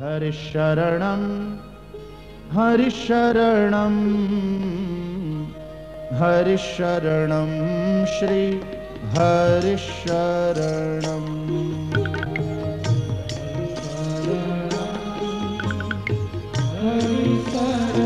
हरिशरणं हरिशरणं हरिशरणं श्री हरिशरणम् हरिशरणं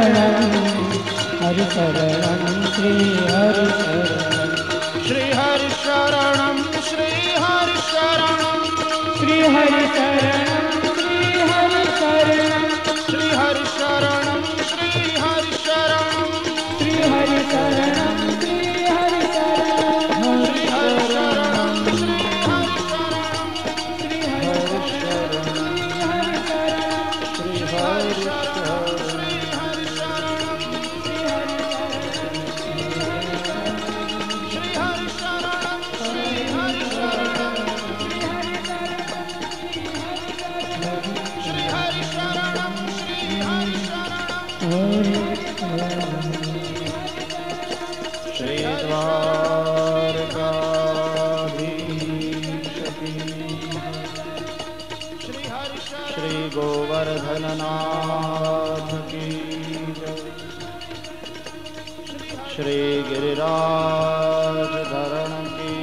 हरि शरणं श्री हरि शरणं श्री हरि शरणं श्री हरि शरणं श्री हरि गोवर्धननाथ की श्री गिरिराज धरण की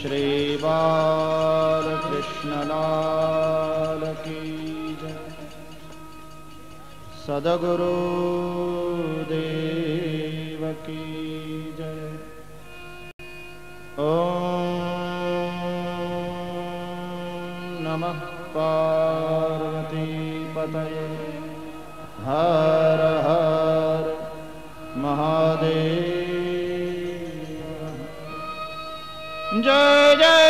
श्री बाल कृष्णलाल सदगुरु देव की जय। ॐ नमः पार्वतीपतये हर हर महादेव। जय जय।